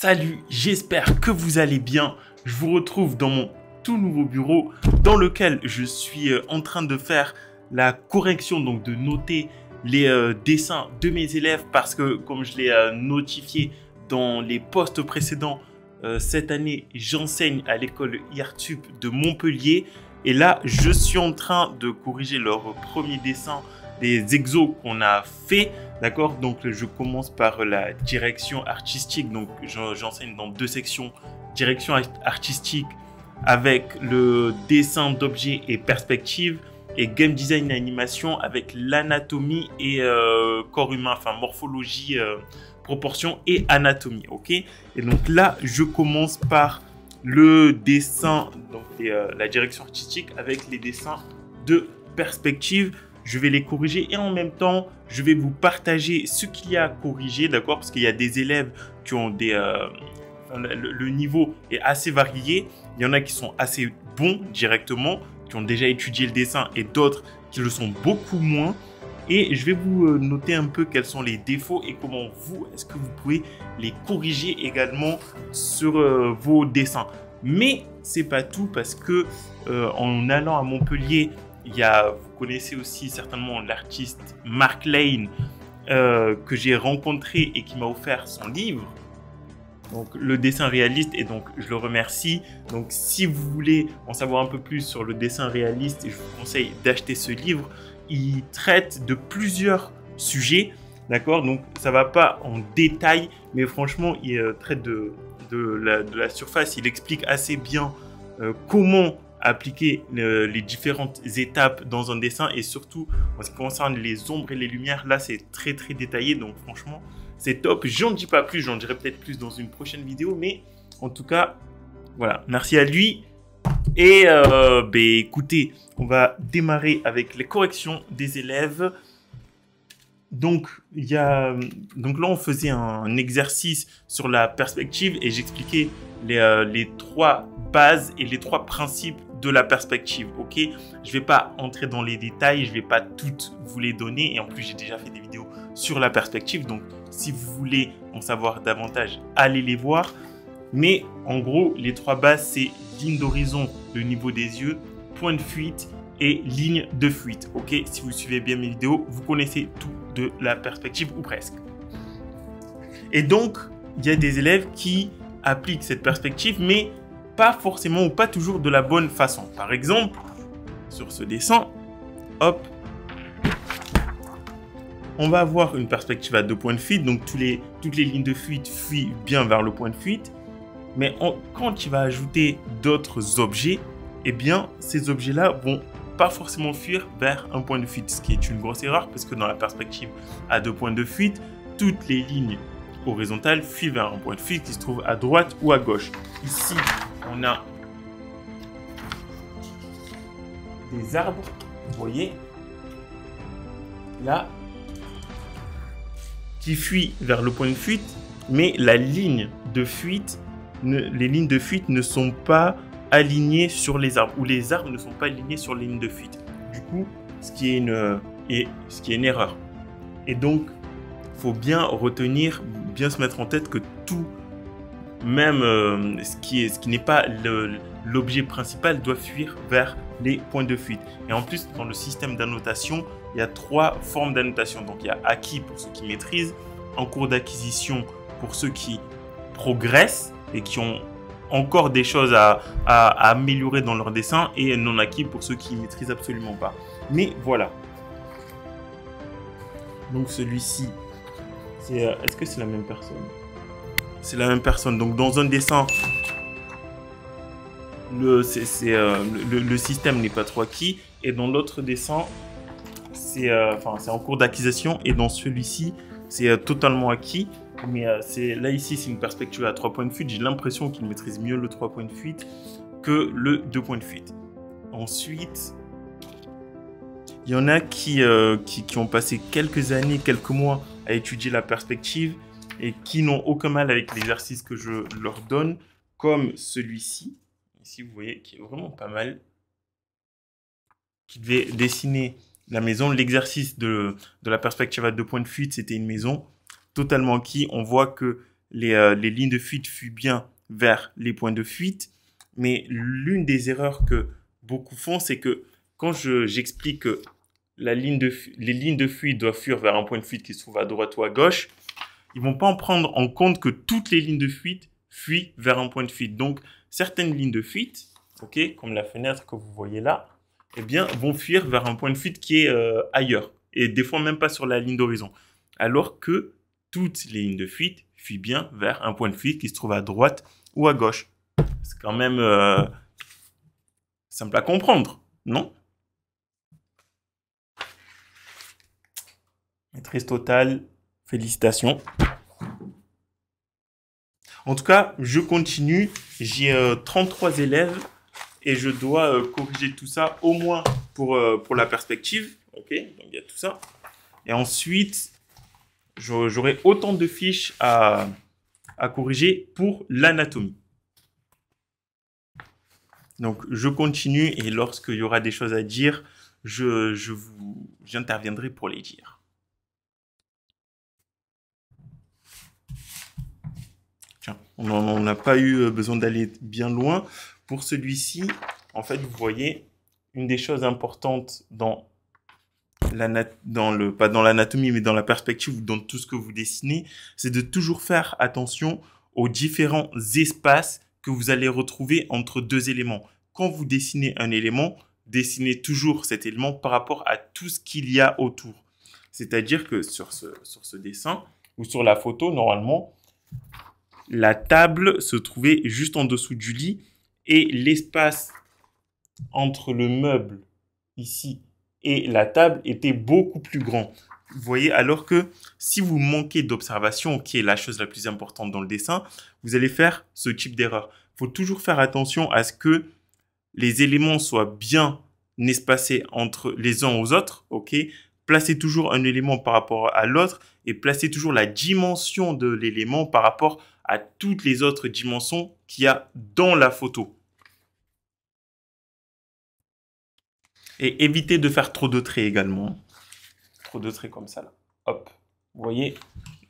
Salut, j'espère que vous allez bien. Je vous retrouve dans mon tout nouveau bureau dans lequel je suis euh, en train de faire la correction, donc de noter les euh, dessins de mes élèves parce que comme je l'ai euh, notifié dans les postes précédents, cette année j'enseigne à l'école IRTUP de Montpellier et là je suis en train de corriger leur premier dessin des exos qu'on a fait. D'accord? Donc, je commence par la direction artistique. Donc, j'enseigne dans deux sections. Direction artistique avec le dessin d'objets et perspective. Et game design et animation avec l'anatomie et euh, corps humain, enfin morphologie, euh, proportion et anatomie. Ok? Et donc là, je commence par le dessin, donc euh, la direction artistique avec les dessins de perspective je vais les corriger et en même temps, je vais vous partager ce qu'il y a à corriger, d'accord? Parce qu'il y a des élèves qui ont des... Euh, le, niveau est assez varié. Il y en a qui sont assez bons directement, qui ont déjà étudié le dessin et d'autres qui le sont beaucoup moins. Et je vais vous euh, noter un peu quels sont les défauts et comment vous, est-ce que vous pouvez les corriger également sur euh, vos dessins. Mais c'est pas tout parce que en allant à Montpellier il y a, vous connaissez aussi certainement l'artiste Mark Lane euh, que j'ai rencontré et qui m'a offert son livre. Donc le dessin réaliste et donc je le remercie. Donc si vous voulez en savoir un peu plus sur le dessin réaliste, je vous conseille d'acheter ce livre. Il traite de plusieurs sujets, d'accord? Donc ça va pas en détail, mais franchement il euh, traite de, de, la, surface. Il explique assez bien euh, comment appliquer les différentes étapes dans un dessin et surtout en ce qui concerne les ombres et les lumières, là c'est très très détaillé donc franchement c'est top. J'en dis pas plus, j'en dirai peut-être plus dans une prochaine vidéo mais en tout cas voilà, merci à lui. Et euh, ben, écoutez, on va démarrer avec les corrections des élèves. Donc, y a, donc là, on faisait un, exercice sur la perspective et j'expliquais les, euh, les trois bases et les trois principes de la perspective, ok? Je vais pas entrer dans les détails, je vais pas toutes vous les donner et en plus j'ai déjà fait des vidéos sur la perspective, donc si vous voulez en savoir davantage, allez les voir. Mais en gros, les trois bases, c'est ligne d'horizon, le niveau des yeux, point de fuite et ligne de fuite. Ok, si vous suivez bien mes vidéos, vous connaissez tout de la perspective ou presque. Et donc, il y a des élèves qui appliquent cette perspective, mais pas forcément ou pas toujours de la bonne façon. Par exemple, sur ce dessin, hop, on va avoir une perspective à deux points de fuite, donc tous les, toutes les lignes de fuite fuient bien vers le point de fuite. Mais quand tu vas ajouter d'autres objets, eh bien, ces objets-là vont pas forcément fuir vers un point de fuite, ce qui est une grosse erreur parce que dans la perspective à deux points de fuite, toutes les lignes horizontales fuient vers un point de fuite qui se trouve à droite ou à gauche. Ici, on a des arbres, vous voyez, là, qui fuient vers le point de fuite, mais la ligne de fuite, les lignes de fuite ne sont pas alignées sur les arbres, ou les arbres ne sont pas alignés sur les lignes de fuite. Du coup, ce qui est une, et ce qui est une erreur. Et donc, faut bien retenir, bien se mettre en tête que tout même euh, ce qui n'est pas l'objet principal doit fuir vers les points de fuite. Et en plus, dans le système d'annotation, il y a trois formes d'annotation. Donc, il y a acquis pour ceux qui maîtrisent, en cours d'acquisition pour ceux qui progressent et qui ont encore des choses à, améliorer dans leur dessin, et non acquis pour ceux qui maîtrisent absolument pas. Mais voilà. Donc, celui-ci, euh, est-ce que c'est la même personne? C'est la même personne. Donc dans un dessin, le, euh, système n'est pas trop acquis. Et dans l'autre dessin, c'est euh, en cours d'acquisition. Et dans celui-ci, c'est totalement acquis. Mais c'est là ici, c'est une perspective à 3 points de fuite. J'ai l'impression qu'il maîtrise mieux le 3 points de fuite que le 2 points de fuite. Ensuite, il y en a qui, qui, qui, ont passé quelques années, quelques mois à étudier la perspective et qui n'ont aucun mal avec l'exercice que je leur donne, comme celui-ci. Ici, vous voyez, qui est vraiment pas mal. Qui devait dessiner la maison. L'exercice de, de la perspective à deux points de fuite, c'était une maison totalement qui. On voit que les, euh, les lignes de fuite fuient bien vers les points de fuite. Mais l'une des erreurs que beaucoup font, c'est que quand j'explique que la de, les lignes de fuite doivent fuir vers un point de fuite qui se trouve à droite ou à gauche, ils vont pas en prendre en compte que toutes les lignes de fuite fuient vers un point de fuite. Donc, certaines lignes de fuite, comme la fenêtre que vous voyez là, eh vont fuir vers un point de fuite qui est euh, ailleurs. Et des fois, même pas sur la ligne d'horizon. Alors que toutes les lignes de fuite fuient bien vers un point de fuite qui se trouve à droite ou à gauche. C'est quand même euh, simple à comprendre, non? Maîtrise totale, félicitations. En tout cas, je continue. J'ai 33 euh, élèves et je dois euh, corriger tout ça au moins pour, pour la perspective. Ok, donc il y a tout ça. Et ensuite, j'aurai autant de fiches à, à corriger pour l'anatomie. Donc, je continue et lorsqu'il y aura des choses à dire, je, je vous, j'interviendrai pour les dire. on n'a pas eu euh, besoin d'aller bien loin. Pour celui-ci, en fait, vous voyez, une des choses importantes dans dans le, pas dans l'anatomie, mais dans la perspective ou dans tout ce que vous dessinez, c'est de toujours faire attention aux différents espaces que vous allez retrouver entre deux éléments. Quand vous dessinez un élément, dessinez toujours cet élément par rapport à tout ce qu'il y a autour. C'est-à-dire que sur ce, sur ce dessin ou sur la photo, normalement, la table se trouvait juste en dessous du lit et l'espace entre le meuble ici et la table était beaucoup plus grand. Vous voyez, alors que si vous manquez d'observation, qui est la chose la plus importante dans le dessin, vous allez faire ce type d'erreur. Il faut toujours faire attention à ce que les éléments soient bien espacés entre les uns aux autres, ok? Placez toujours un élément par rapport à l'autre et placez toujours la dimension de l'élément par rapport à toutes les autres dimensions qu'il y a dans la photo. Et évitez de faire trop de traits également. Trop de traits comme ça là. Hop. Vous voyez,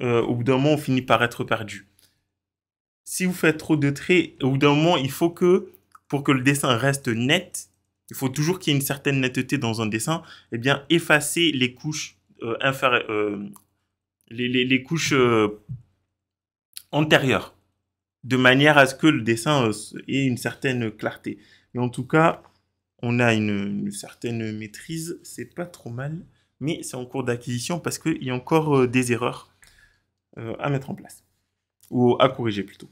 euh, au bout d'un moment, on finit par être perdu. Si vous faites trop de traits, au bout d'un moment, il faut que, pour que le dessin reste net, il faut toujours qu'il y ait une certaine netteté dans un dessin, eh bien, effacer les couches euh, inférieures, euh, les, couches antérieure, de manière à ce que le dessin euh, ait une certaine clarté. Et en tout cas, on a une, certaine maîtrise, c'est pas trop mal, mais c'est en cours d'acquisition parce qu'il y a encore euh, des erreurs euh, à mettre en place, ou à corriger plutôt.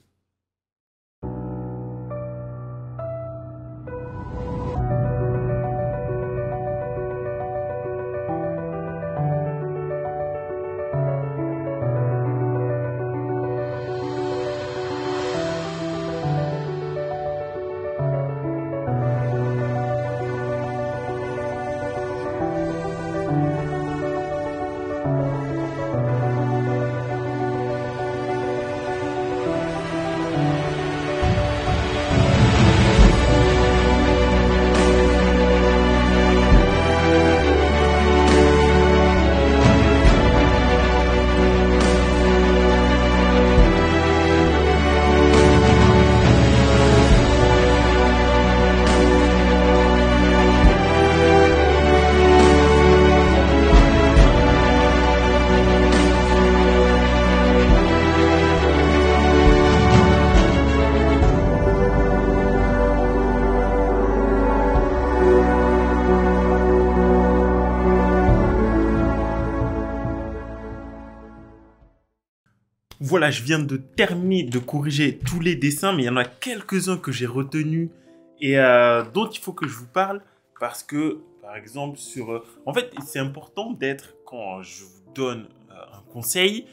Voilà, je viens de terminer de corriger tous les dessins, mais il y en a quelques-uns que j'ai retenus et euh, dont il faut que je vous parle parce que, par exemple, sur... Euh, en fait, c'est important d'être, quand je vous donne euh, un conseil,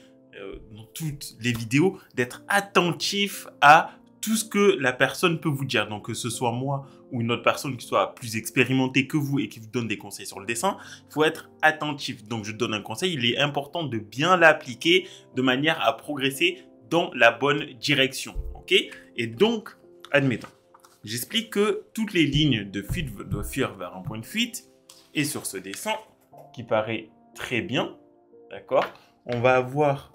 dans toutes les vidéos, d'être attentif à tout ce que la personne peut vous dire. Donc, que ce soit moi ou une autre personne qui soit plus expérimentée que vous et qui vous donne des conseils sur le dessin, il faut être attentif. Donc, je donne un conseil, il est important de bien l'appliquer de manière à progresser dans la bonne direction. OK? Et donc, admettons, j'explique que toutes les lignes de fuite doivent fuir vers un point de fuite. Et sur ce dessin, qui paraît très bien, d'accord? On va avoir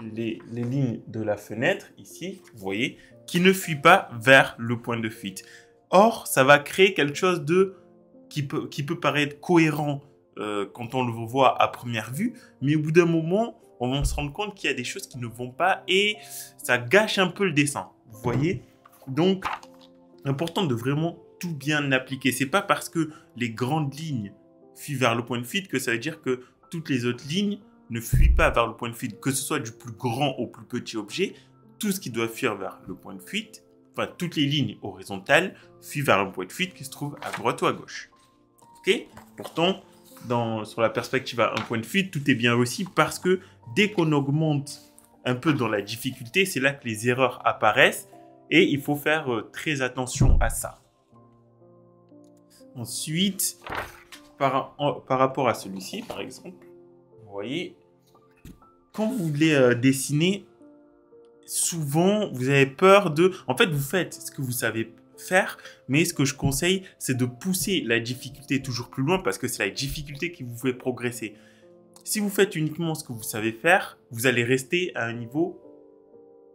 les, lignes de la fenêtre, ici, vous voyez, qui ne fuit pas vers le point de fuite. Or, ça va créer quelque chose de qui peut, qui peut paraître cohérent euh, quand on le voit à première vue, mais au bout d'un moment, on va se rendre compte qu'il y a des choses qui ne vont pas et ça gâche un peu le dessin. Vous voyez Donc, important de vraiment tout bien appliquer. C'est pas parce que les grandes lignes fuient vers le point de fuite que ça veut dire que toutes les autres lignes ne fuient pas vers le point de fuite, que ce soit du plus grand au plus petit objet, tout ce qui doit fuir vers le point de fuite, enfin toutes les lignes horizontales fuient vers le point de fuite qui se trouve à droite ou à gauche. Ok? Pourtant, dans, sur la perspective à un point de fuite, tout est bien aussi parce que dès qu'on augmente un peu dans la difficulté, c'est là que les erreurs apparaissent et il faut faire euh, très attention à ça. Ensuite, par, par rapport à celui-ci, par exemple, vous voyez, quand vous voulez euh, dessiner, souvent, vous avez peur de... En fait, vous faites ce que vous savez faire, mais ce que je conseille, c'est de pousser la difficulté toujours plus loin parce que c'est la difficulté qui vous fait progresser. Si vous faites uniquement ce que vous savez faire, vous allez rester à un niveau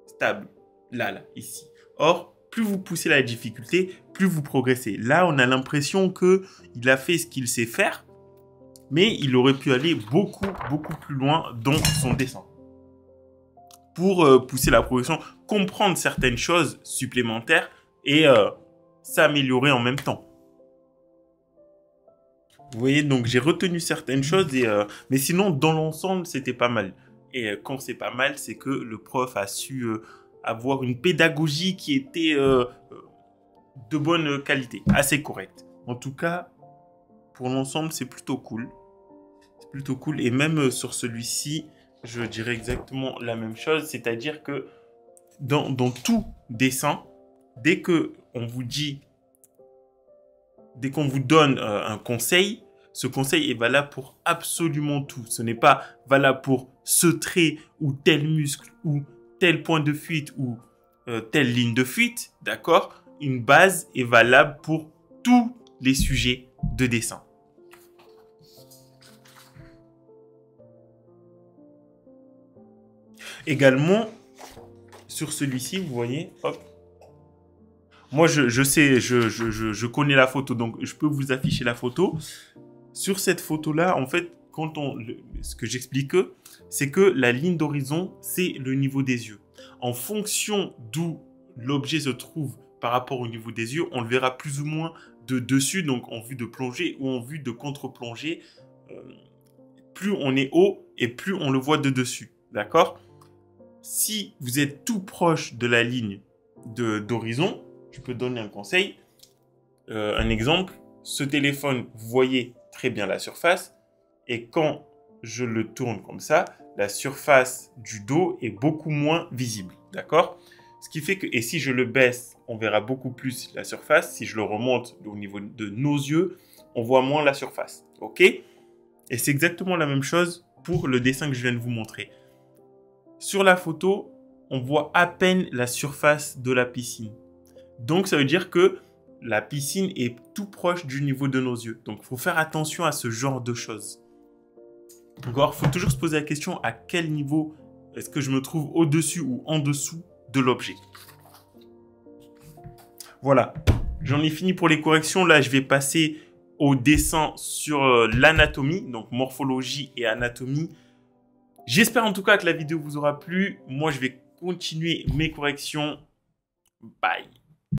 stable. Là, là, ici. Or, plus vous poussez la difficulté, plus vous progressez. Là, on a l'impression que il a fait ce qu'il sait faire, mais il aurait pu aller beaucoup, beaucoup plus loin dans son dessin. Pour euh, pousser la progression, comprendre certaines choses supplémentaires et euh, s'améliorer en même temps. Vous voyez, donc j'ai retenu certaines choses, euh, mais sinon, dans l'ensemble, c'était pas mal. Et quand c'est pas mal, c'est que le prof a su avoir une pédagogie qui était de bonne qualité, assez correcte. En tout cas, pour l'ensemble, c'est plutôt cool. C'est plutôt cool. Et même euh, sur celui-ci, je dirais exactement la même chose. C'est-à-dire que dans, tout dessin, dès que on vous dit, dès qu'on vous donne euh, un conseil, ce conseil est valable pour absolument tout. Ce n'est pas valable pour ce trait ou tel muscle ou tel point de fuite ou euh, telle ligne de fuite, d'accord? Une base est valable pour tous les sujets de dessin. Également, sur celui-ci, vous voyez, hop. Moi, je, sais, je, connais la photo, donc je peux vous afficher la photo. Sur cette photo-là, en fait, quand on, ce que j'explique, c'est que la ligne d'horizon, c'est le niveau des yeux. En fonction d'où l'objet se trouve par rapport au niveau des yeux, on le verra plus ou moins de dessus, donc en vue de plongée ou en vue de contre-plongée. Euh, plus on est haut et plus on le voit de dessus. D'accord? Si vous êtes tout proche de la ligne d'horizon, je peux donner un conseil. Euh, un exemple, ce téléphone, vous voyez très bien la surface. Et quand je le tourne comme ça, la surface du dos est beaucoup moins visible. D'accord? Ce qui fait que, et si je le baisse, on verra beaucoup plus la surface. Si je le remonte au niveau de nos yeux, on voit moins la surface. OK? Et c'est exactement la même chose pour le dessin que je viens de vous montrer. Sur la photo, on voit à peine la surface de la piscine. Donc ça veut dire que la piscine est tout proche du niveau de nos yeux. Donc il faut faire attention à ce genre de choses. Encore, il faut toujours se poser la question à quel niveau est-ce que je me trouve au-dessus ou en dessous de l'objet? Voilà, j'en ai fini pour les corrections. Là, je vais passer au dessin sur euh, l'anatomie, donc morphologie et anatomie. J'espère en tout cas que la vidéo vous aura plu. Moi, je vais continuer mes corrections. Bye